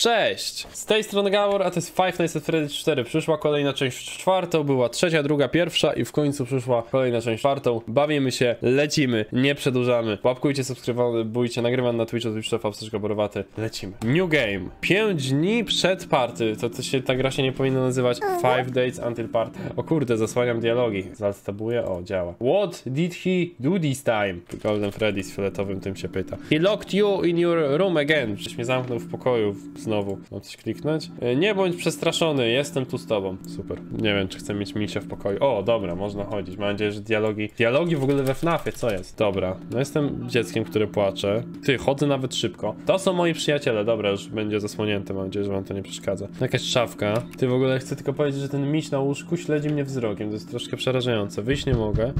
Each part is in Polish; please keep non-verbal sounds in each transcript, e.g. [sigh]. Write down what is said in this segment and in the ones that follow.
Cześć! Z tej strony Gabor, a to jest Five Nights at Freddy's 4. Przyszła kolejna część czwartą, była trzecia, druga, pierwsza i w końcu przyszła kolejna część czwartą. Bawimy się, lecimy, nie przedłużamy. Łapkujcie, subskrybujcie, nagrywam na Twitchu, Twitch TV, Gaborowaty. Lecimy. New game. 5 dni przed party. To, to się, ta gra się nie powinna nazywać Five Days Until Party. O kurde, zasłaniam dialogi. Zalstabuję, o, działa. What did he do this time? Golden Freddy z fioletowym tym się pyta. He locked you in your room again. Przecież mnie zamknął w pokoju znowu. Mam coś kliknąć? E, Nie bądź przestraszony, jestem tu z tobą. Super. Nie wiem, czy chcę mieć misia w pokoju. O, dobra, można chodzić. Mam nadzieję, że dialogi... Dialogi w ogóle we FNAFie, co jest? Dobra. No jestem dzieckiem, które płacze. Ty, chodzę nawet szybko. To są moi przyjaciele. Dobra, już będzie zasłonięte. Mam nadzieję, że wam to nie przeszkadza. Jakaś szafka. Ty, w ogóle chcę tylko powiedzieć, że ten miś na łóżku śledzi mnie wzrokiem. To jest troszkę przerażające. Wyjść nie mogę.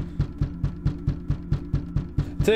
Ty!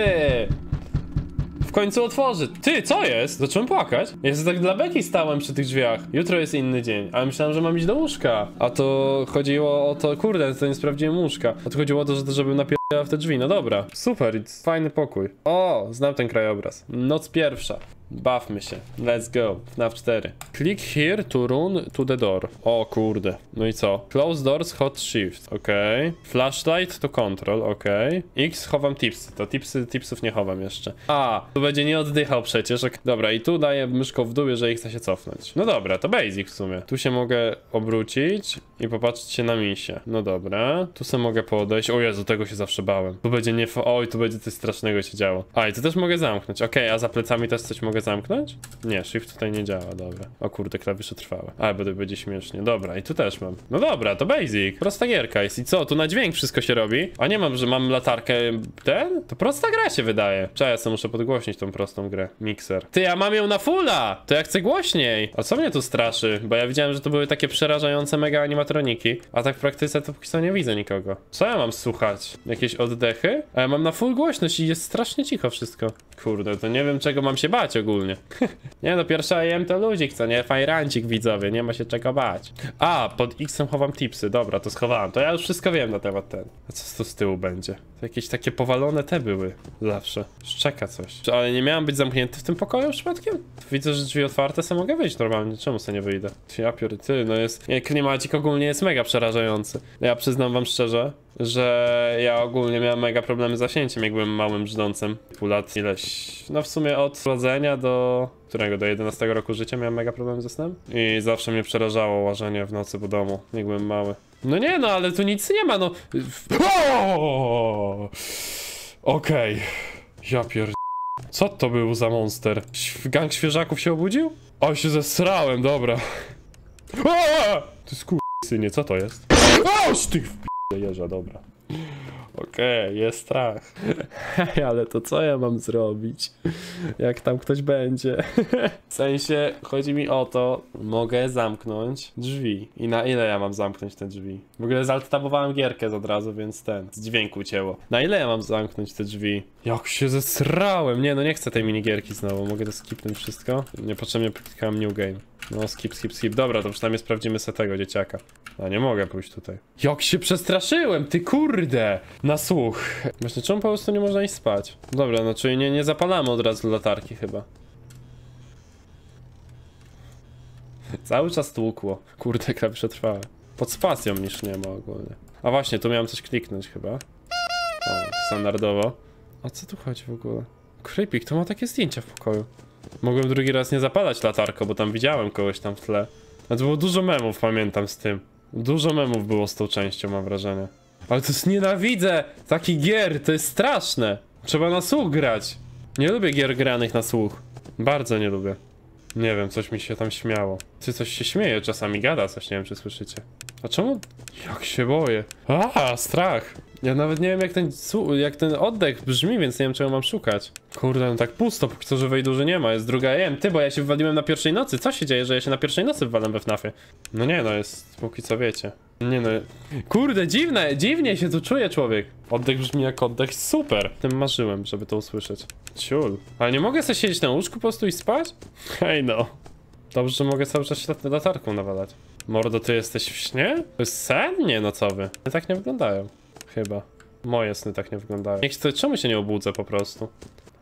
Końcu otworzy. Ty, co jest? Zacząłem płakać. Ja sobie tak dla beki stałem przy tych drzwiach. Jutro jest inny dzień, ale myślałem, że mam iść do łóżka. A to chodziło o to, kurde, to nie sprawdziłem łóżka. A to chodziło o to, że, żebym napierdał w te drzwi. No dobra. Super, fajny pokój. O, znam ten krajobraz. Noc pierwsza. Bawmy się. Let's go. FNAF 4. Click here to run to the door. O kurde. No i co? Close doors, hot shift. Okej. Flashlight to control. Okej. X chowam tipsy. To tipsy, tipsów nie chowam jeszcze. A, tu będzie nie oddychał przecież. Ok. Dobra, i tu daję myszką w dół, jeżeli chce się cofnąć. No dobra, to basic w sumie. Tu się mogę obrócić i popatrzeć się na misie. No dobra. Tu sobie mogę podejść. O Jezu, tego się zawsze bałem. Tu będzie nie... Oj, tu będzie coś strasznego się działo. A, i tu też mogę zamknąć. Okej, a za plecami też coś mogę zamknąć? Nie, shift tutaj nie działa, dobra. O kurde, klawisze trwałe. Ale będzie, będzie śmiesznie. Dobra, i tu też mam. No dobra, to basic. Prosta gierka jest. I co, tu na dźwięk wszystko się robi? A nie mam, że mam latarkę ten? To prosta gra się wydaje. Cześć, ja sobie muszę podgłośnić tą prostą grę. Mixer. Ty, ja mam ją na fulla! To ja chcę głośniej. A co mnie tu straszy? Bo ja widziałem, że to były takie przerażające mega animatroniki. A tak w praktyce to póki co nie widzę nikogo. Co ja mam słuchać? Jakieś oddechy? A ja mam na full głośność i jest strasznie cicho wszystko. Kurde, to nie wiem czego mam się bać ogólnie. [laughs] nie no, pierwsza jem to ludzik, co nie? Fajrancik widzowie, nie ma się czego bać. A, pod X-em chowam tipsy, dobra, to schowałem. To ja już wszystko wiem na temat ten. A co tu z tyłu będzie? To jakieś takie powalone te były zawsze. Szczeka coś. Ale nie miałem być zamknięty w tym pokoju przypadkiem? Widzę, że drzwi otwarte, sobie mogę wyjść normalnie. Czemu sobie nie wyjdę? Ja pióry, ty, no jest... Klimacik ogólnie jest mega przerażający. Ja przyznam wam szczerze, że ja ogólnie miałem mega problemy z zasięciem, jak byłem małym brzdącem. Pół lat ileś, no w sumie od urodzenia do którego, do 11 roku życia miałem mega problem ze snem. I zawsze mnie przerażało łażenie w nocy po domu, jak byłem mały. No nie no, ale tu nic nie ma, no. O! Okej. Ja pier... Co to był za monster? Gang świeżaków się obudził? O, się zesrałem, dobra. O! To jest synie, co to jest? Oż ty w jeża, dobra. Okej, jest strach. Hej, ale to co ja mam zrobić? Jak tam ktoś będzie? w sensie, chodzi mi o to, mogę zamknąć drzwi. I na ile ja mam zamknąć te drzwi? W ogóle zaltabowałem gierkę od razu, więc ten, z dźwięku cięło. Na ile ja mam zamknąć te drzwi? Jak się zesrałem! Nie, no nie chcę tej minigierki znowu, mogę to skipnąć wszystko? Niepotrzebnie klikałem new game. No skip, skip, skip. Dobra, to przynajmniej sprawdzimy se tego dzieciaka. A nie mogę pójść tutaj. Jak się przestraszyłem, ty kurde! Na słuch. Właśnie czemu po prostu nie można iść spać? Dobra, no czyli nie, nie zapalamy od razu latarki chyba. Cały czas tłukło. Kurde, klawisze trwałe. Pod spacją niż nie ma ogólnie. A właśnie, tu miałem coś kliknąć chyba. O, standardowo. A co tu chodzi w ogóle? Creepy, kto ma takie zdjęcia w pokoju? Mogłem drugi raz nie zapalać latarką, bo tam widziałem kogoś tam w tle. A to było dużo memów, pamiętam z tym. Dużo memów było z tą częścią, mam wrażenie. Ale to jest nienawidzę takich gier, to jest straszne. Trzeba na słuch grać. Nie lubię gier granych na słuch. Bardzo nie lubię. Nie wiem, coś mi się tam śmiało. Ty coś się śmieje, czasami gada coś, nie wiem czy słyszycie. A czemu? Jak się boję. A, strach. Ja nawet nie wiem jak ten, jak ten oddech brzmi, więc nie wiem czego mam szukać. Kurde, no tak pusto, póki co żywej nie ma, jest druga EM. Ty, bo ja się wywaliłem na pierwszej nocy. Co się dzieje, że ja się na pierwszej nocy wywalam we FNAFie? No nie no, jest póki co wiecie. Nie no, kurde, dziwne, dziwnie się tu czuje człowiek. Oddech brzmi jak oddech, super. Tym marzyłem, żeby to usłyszeć. Ciul. Ale nie mogę sobie siedzieć na łóżku po prostu i spać? Hej no. Dobrze, że mogę cały czas latarką nawalać. Mordo, ty jesteś w śnie? To jest sen? Nie, nocowy. Tak nie wyglądają. Chyba. Moje sny tak nie wyglądają. Niech to, czemu się nie obudzę po prostu?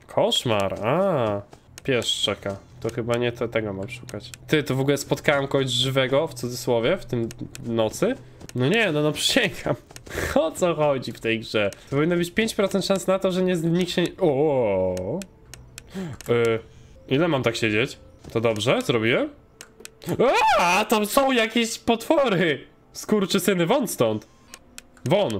Koszmar, a. Pies czeka. To chyba nie tego mam szukać. Ty, to w ogóle spotkałem kogoś żywego, w cudzysłowie, w tym nocy? No nie, no no przysięgam. [laughs] O co chodzi w tej grze? To powinno być 5% szans na to, że nie, nikt się nie... O. Y, ile mam tak siedzieć? To dobrze? Zrobiłem? A, tam są jakieś potwory! Skurczysyny, won stąd! Won!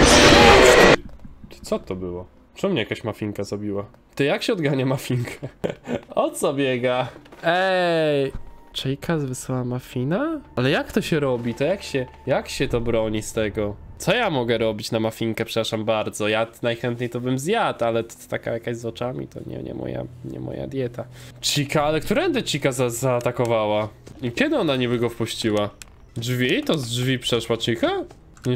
Co to było? Czemu mnie jakaś mafinka zabiła? Ty, jak się odgania mafinkę? [laughs] o co biega? Ej! Czejkas wysłała mafina? Ale jak to się robi? To jak się, jak się to broni z tego? Co ja mogę robić na mafinkę? Przepraszam bardzo. Ja najchętniej to bym zjadł, ale to taka jakaś z oczami to nie, nie moja, nie moja dieta. Chica, ale którędy Chica za, zaatakowała? I kiedy ona niby go wpuściła? Drzwi? To z drzwi przeszła Chica?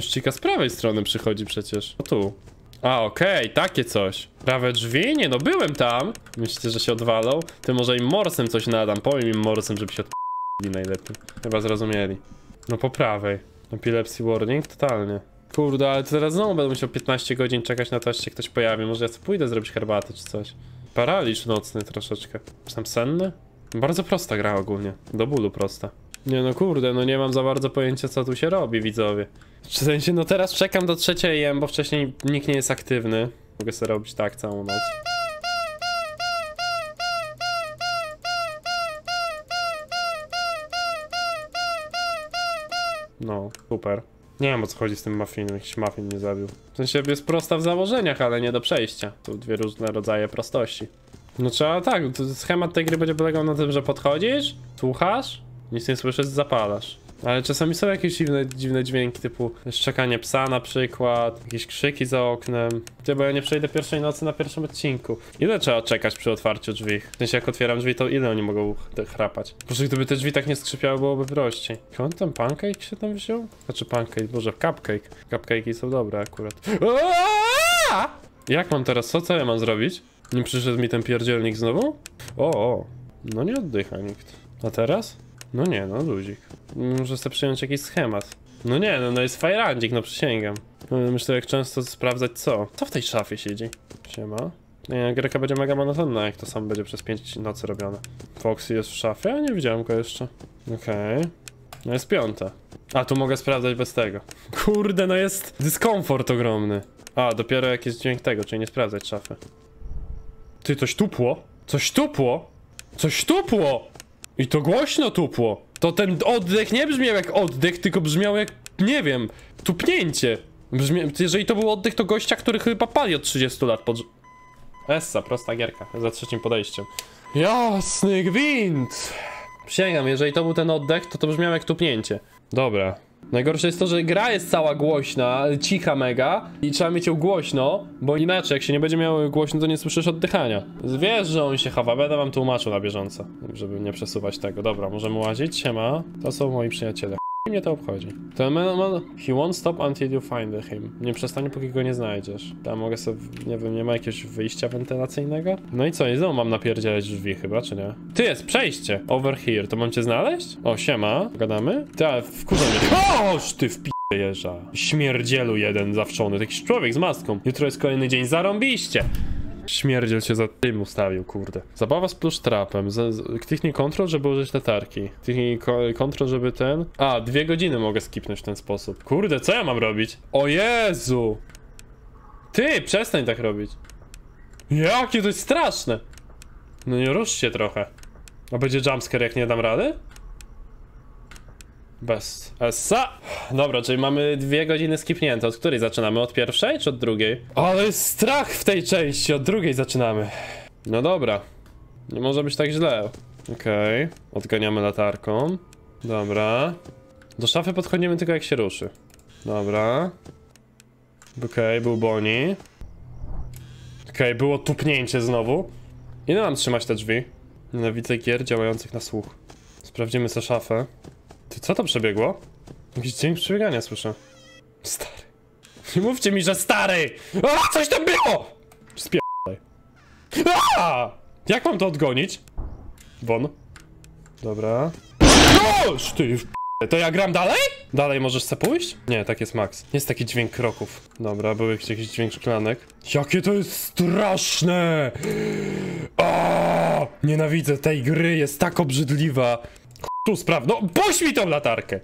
Chica z prawej strony przychodzi przecież. O tu. A, okej, takie coś. Prawe drzwi? Nie no, byłem tam. Myślicie, że się odwalą? Ty może im morsem coś nadam. Powiem im morsem, żeby się odpali [laughs] najlepiej. Chyba zrozumieli. No po prawej. Epilepsy warning? Totalnie. Kurde, ale teraz znowu będę musiał 15 godzin czekać na to, aż się ktoś pojawi. Może ja pójdę zrobić herbatę czy coś. Paraliż nocny troszeczkę. Czy tam senny? Bardzo prosta gra ogólnie. Do bólu prosta. Nie no kurde, no nie mam za bardzo pojęcia co tu się robi, widzowie. W sensie, no teraz czekam do trzeciej jem, bo wcześniej nikt nie jest aktywny. Mogę sobie robić tak całą noc. No, super. Nie wiem o co chodzi z tym muffinem, jakiś muffin mnie zabił. W sensie jest prosta w założeniach, ale nie do przejścia. Tu dwie różne rodzaje prostości. No trzeba tak, schemat tej gry będzie polegał na tym, że podchodzisz, słuchasz, nic nie słyszysz, zapalasz. Ale czasami są jakieś dziwne, dziwne dźwięki, typu szczekanie psa na przykład, jakieś krzyki za oknem. Ty, bo ja nie przejdę pierwszej nocy na pierwszym odcinku. Ile trzeba czekać przy otwarciu drzwi? W sensie jak otwieram drzwi, to ile oni mogą chrapać? Boże, gdyby te drzwi tak nie skrzypiały, byłoby prościej. Skąd ten pancake się tam wziął? Znaczy pancake, boże, cupcake. Cupcake'i są dobre akurat. Aaaa! Jak mam teraz, co? Co ja mam zrobić? Nie przyszedł mi ten pierdzielnik znowu? O, o. no nie oddycha nikt. A teraz? No nie, no luzik. Muszę sobie przyjąć jakiś schemat. No nie, no, no jest fajrandzik, no przysięgam. No, Myślę jak często sprawdzać co. Co w tej szafie siedzi? Siema. Nie, Greka będzie mega monotonna, jak to sam będzie przez 5 nocy robione. Foxy jest w szafie? Ja nie widziałem go jeszcze. Okej. No jest piąta. A, tu mogę sprawdzać bez tego. [laughs] Kurde, no jest dyskomfort ogromny. A, dopiero jak jest dźwięk tego, czyli nie sprawdzać szafy. Ty, coś tupło? Coś tupło? Coś tupło! I to głośno tupło. To ten oddech nie brzmiał jak oddech, tylko brzmiał jak, nie wiem, tupnięcie. Jeżeli to był oddech, to gościa, który chyba pali od 30 lat pod... Essa, prosta gierka, za trzecim podejściem. Jasny gwint! Przysięgam, jeżeli to był ten oddech, to to brzmiało jak tupnięcie. Dobra. Najgorsze jest to, że gra jest cała głośna, cicha mega i trzeba mieć ją głośno, bo inaczej jak się nie będzie miał głośno, to nie słyszysz oddychania. Wiesz, że on się chowa, będę wam tłumaczył na bieżąco, żeby nie przesuwać tego. Dobra, możemy łazić, siema. To są moi przyjaciele. Mnie to obchodzi. Ten man, he won't stop until you find him. Nie przestanie, póki go nie znajdziesz. Tam mogę sobie, nie wiem, nie ma jakiegoś wyjścia wentylacyjnego? No i co, i znowu mam napierdzielać drzwi chyba, czy nie? Ty, jest przejście! Over here, to mam cię znaleźć? O, siema, gadamy? Ty, wkurza mnie. Oż ty w jeża. Śmierdzielu jeden zawczony, jakiś człowiek z maską. Jutro jest kolejny dzień, zarąbiście! Śmierdziel się za tym ustawił, kurde. Zabawa z plusz trapem. Z, kliknij kontrol, żeby użyć latarki. Kliknij ko kontrol, żeby ten... A, dwie godziny mogę skipnąć w ten sposób. Kurde, co ja mam robić? O Jezu! Ty, przestań tak robić. Jakie to jest straszne! No nie rusz się trochę. A będzie jumpscare jak nie dam rady? Bez. Essa! Dobra, czyli mamy dwie godziny skipnięte. Od której zaczynamy? Od pierwszej czy od drugiej? Ale jest strach w tej części, od drugiej zaczynamy. No dobra. Nie może być tak źle. Okej. Odganiamy latarką. Dobra. Do szafy podchodzimy tylko jak się ruszy. Dobra. Okej, był Boni. Okej, było tupnięcie znowu. Ile mam trzymać te drzwi? Nienawidzę gier działających na słuch. Sprawdzimy sobie szafę. Ty, co to przebiegło? Jakiś dźwięk przebiegania słyszę. Stary. Nie mówcie mi, że stary! A, coś tam było! Spierdaj. A! Jak mam to odgonić? Won. Dobra. Noż, ty w To ja gram dalej? Dalej możesz se pójść? Nie, tak jest max. Jest taki dźwięk kroków. Dobra, był jakiś, jakiś dźwięk szklanek. Jakie to jest straszne! O, nienawidzę tej gry, jest tak obrzydliwa. Tu spraw, no mi tą latarkę.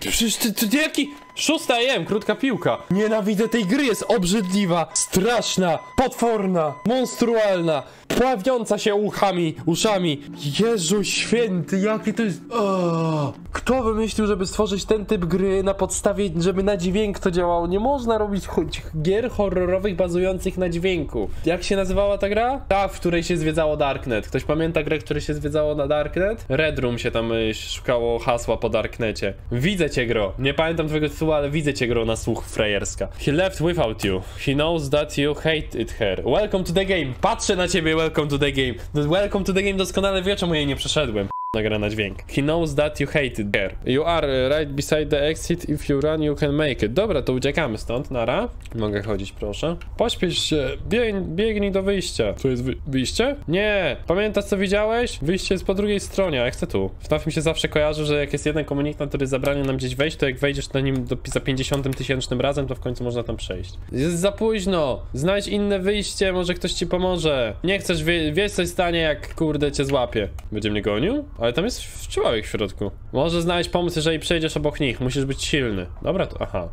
Przecież ty, ty, ty jaki... Szósta jem, krótka piłka. Nienawidzę tej gry, jest obrzydliwa, straszna, potworna, monstrualna, pławiąca się uchami, uszami. Jezu święty, jaki to jest... O, kto wymyślił, żeby stworzyć ten typ gry na podstawie, żeby na dźwięk to działało? Nie można robić choć gier horrorowych bazujących na dźwięku. Jak się nazywała ta gra? Ta, w której się zwiedzało Darknet. Ktoś pamięta grę, w której się zwiedzało na Darknet? Red Room się tam y, szukało hasła po Darknecie. Widzę cię, gro. Nie pamiętam twojego tytułu, ale widzę cię, gro, na słuch frajerska. He left without you. He knows that you hated her. Welcome to the game. Patrzę na ciebie, welcome to the game. Welcome to the game doskonale wie, czemu jej nie przeszedłem. Na gra na dźwięk. He knows that you hated her. You are uh, right beside the exit. If you run, you can make it. Dobra, to uciekamy stąd. Nara. Mogę chodzić, proszę. Pośpiesz się. Bieg, biegnij do wyjścia. Tu jest wy wyjście? Nie. Pamiętasz, co widziałeś? Wyjście jest po drugiej stronie, a ja chcę tu. FNAF mi się zawsze kojarzy, że jak jest jeden komunikat, który zabrania nam gdzieś wejść, to jak wejdziesz na nim do, za 50 tysięcznym razem, to w końcu można tam przejść. Jest za późno. Znajdź inne wyjście, może ktoś ci pomoże. Nie chcesz, wie, wiesz coś stanie, jak kurde cię złapie. Będzie mnie gonił? Ale tam jest człowiek w środku. Może znaleźć pomysł, jeżeli przejdziesz obok nich. Musisz być silny. Dobra, to aha.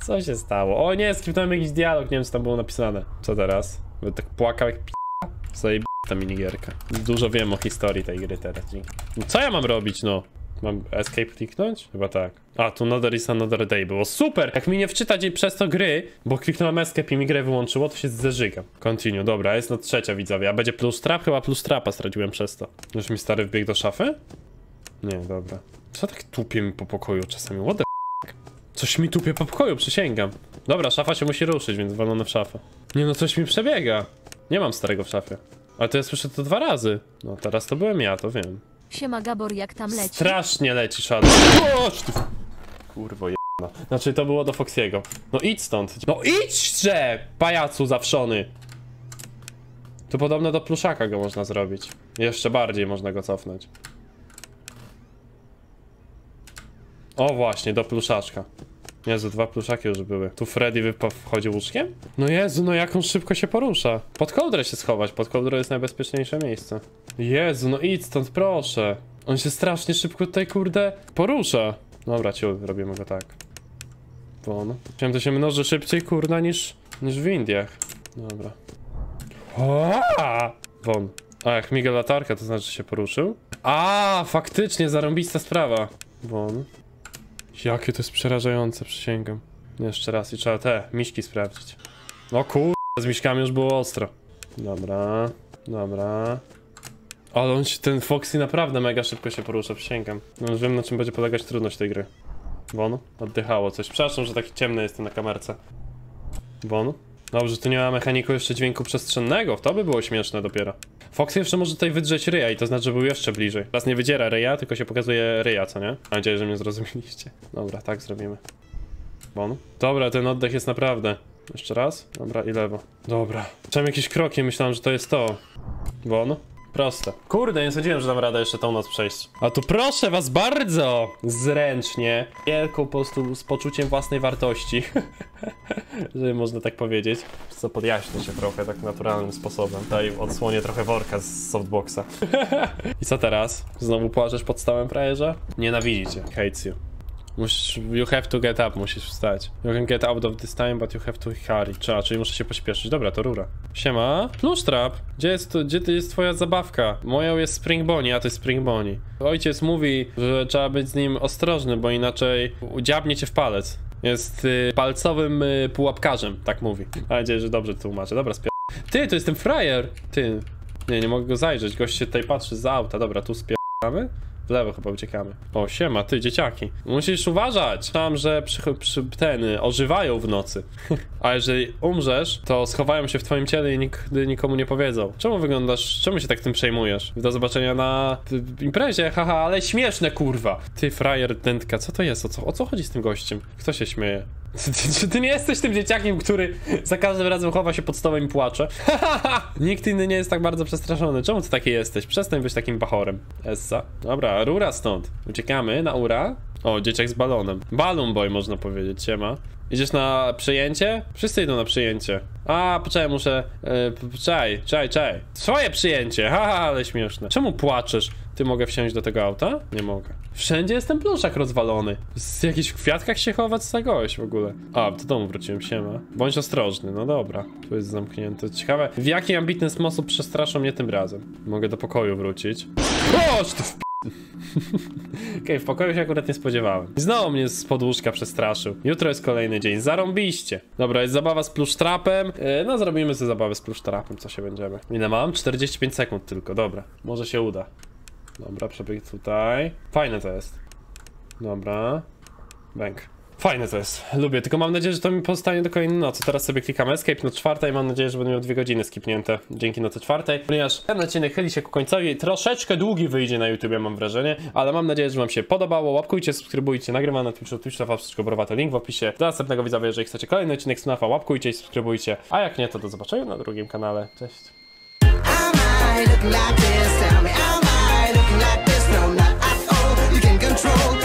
[laughs] Co się stało? O nie, skipnąłem jakiś dialog, nie wiem co tam było napisane. Co teraz? Będę tak płakał jak p***. Zajeb... ta minigierka. Dużo wiem o historii tej gry teraz. No Co ja mam robić, no? Mam escape kliknąć? Chyba tak. A, tu another is another day było. Super! Jak mi nie wczytać jej przez to gry, bo kliknąłem escape i mi grę wyłączyło, to się zeżygam. Continue, dobra, jest no trzecia widzowie. A będzie plus trap? Chyba plus trapa straciłem przez to. Już mi stary wbiegł do szafy? Nie, dobra. Co tak tupie mi po pokoju czasami? What the f***? Coś mi tupie po pokoju, przysięgam. Dobra, szafa się musi ruszyć, więc walone w szafę. Nie no, coś mi przebiega. Nie mam starego w szafie. Ale to ja słyszę to dwa razy. No, teraz to byłem ja, to wiem. Siema Gabor, jak tam leci? Strasznie leci ty... Kurwo jedna. Znaczy to było do Foxiego. No idź stąd. No idźże! Pajacu zawszony. Tu podobno do pluszaka go można zrobić. Jeszcze bardziej można go cofnąć. O właśnie, do pluszaczka. Jezu, dwa pluszaki już były. Tu Freddy wchodził łóżkiem? No Jezu, no jak on szybko się porusza. Pod kołdrę się schować, pod kołdrę jest najbezpieczniejsze miejsce. Jezu, no idź stąd, proszę. On się strasznie szybko tutaj, kurde, porusza. Dobra, ciu, robimy go tak. Won. Chciałem to się mnoży szybciej, kurna, niż, niż w Indiach. Dobra. Oa! Won. A, jak miga latarka, to znaczy się poruszył? A, faktycznie, zarąbista sprawa. Won. Jakie to jest przerażające, przysięgam. Jeszcze raz i trzeba te miśki sprawdzić. O kur... z miśkami już było ostro. Dobra, dobra. Ale on się, ten Foxy naprawdę mega szybko się porusza, przysięgam. No już wiem na czym będzie polegać trudność tej gry. Won, oddychało coś. Przepraszam, że taki ciemny jestem na kamerce. Won. Dobrze, tu nie ma mechaniku jeszcze dźwięku przestrzennego, to by było śmieszne dopiero. Foxy jeszcze może tutaj wydrzeć ryja i to znaczy, że był jeszcze bliżej. Teraz nie wydziera ryja, tylko się pokazuje ryja, co nie? Mam nadzieję, że mnie zrozumieliście. Dobra, tak zrobimy. Bon. Dobra, ten oddech jest naprawdę. Jeszcze raz. Dobra, i lewo. Dobra. Chciałem jakieś kroki, myślałem, że to jest to. Bon. Proste. Kurde, nie sądziłem, że dam radę jeszcze tą noc przejść. A tu proszę was bardzo zręcznie, wielką po prostu z poczuciem własnej wartości, [laughs] że można tak powiedzieć. Co podjaśnię się trochę tak naturalnym sposobem. Daj odsłonię trochę worka z softboxa. [laughs] I co teraz? Znowu płaczesz pod stałem frajerze? Nienawidzicie. Hates you. Musisz, you have to get up, musisz wstać. You can get out of this time, but you have to hurry. Trzeba, czyli muszę się pośpieszyć. Dobra, to rura. Siema. Plusztrap. Gdzie jest, gdzie jest twoja zabawka? Moją jest Spring Bonnie, a to jest Spring Bonnie. Ojciec mówi, że trzeba być z nim ostrożny, bo inaczej udziabnie cię w palec. Jest y, palcowym y, pułapkarzem, tak mówi. Mam nadzieję, że dobrze tłumaczę. Dobra, spier... Ty, to jest ten frajer! Ty. Nie, nie mogę go zajrzeć. Gość się tutaj patrzy za auta. Dobra, tu spieramy. W lewo chyba uciekamy. O, siema, ty, dzieciaki. Musisz uważać. Tam, że przy, przy, ten, y, ożywają w nocy. [laughs] A jeżeli umrzesz, to schowają się w twoim ciele i nigdy nikomu nie powiedzą. Czemu wyglądasz, czemu się tak tym przejmujesz? Do zobaczenia na y, imprezie, [laughs] haha, ale śmieszne, kurwa. Ty, frajer, dętka, co to jest? O co, o co chodzi z tym gościem? Kto się śmieje? Ty, ty, ty nie jesteś tym dzieciakiem, który za każdym razem chowa się pod stołem i płacze. [laughs] Nikt inny nie jest tak bardzo przestraszony. Czemu ty taki jesteś? Przestań być takim bachorem. Essa. Dobra, rura stąd. Uciekamy na ura. O, dzieciak z balonem. Balloon boy można powiedzieć, siema. Idziesz na przyjęcie? Wszyscy idą na przyjęcie. A, poczekaj, muszę... Yy, czaj, czaj, czaj. Swoje przyjęcie, [laughs] haha, ale śmieszne. Czemu płaczesz? Ty mogę wsiąść do tego auta? Nie mogę. Wszędzie jest ten pluszak rozwalony. Z jakichś kwiatkach się chować z w ogóle. A, do domu wróciłem, siema. Bądź ostrożny, no dobra. Tu jest zamknięte. Ciekawe, w jaki ambitny sposób przestraszą mnie tym razem. Mogę do pokoju wrócić. Chodź tu w [laughs] Okej, w pokoju się akurat nie spodziewałem. Znowu mnie z podłóżka przestraszył. Jutro jest kolejny dzień, zarąbiście. Dobra, jest zabawa z plusztrapem. Yy, no zrobimy sobie zabawę z plusztrapem, co się będziemy. Ile mam? 45 sekund tylko, dobra. Może się uda. Dobra, przebieg tutaj. Fajne to jest. Dobra. Bęk. Fajne to jest, lubię, tylko mam nadzieję, że to mi pozostanie do kolejnej nocy. Teraz sobie klikam escape na czwartej, mam nadzieję, że będę miał dwie godziny skipnięte dzięki nocy czwartej, ponieważ ten odcinek chyli się ku końcowi, troszeczkę długi wyjdzie na YouTubie, mam wrażenie, ale mam nadzieję, że wam się podobało, łapkujcie, subskrybujcie, nagrywam na Twitchu, Twitch to link w opisie. Do następnego widzowie, jeżeli chcecie kolejny odcinek Snafa, łapkujcie i subskrybujcie, a jak nie, to do zobaczenia na drugim kanale, cześć. control.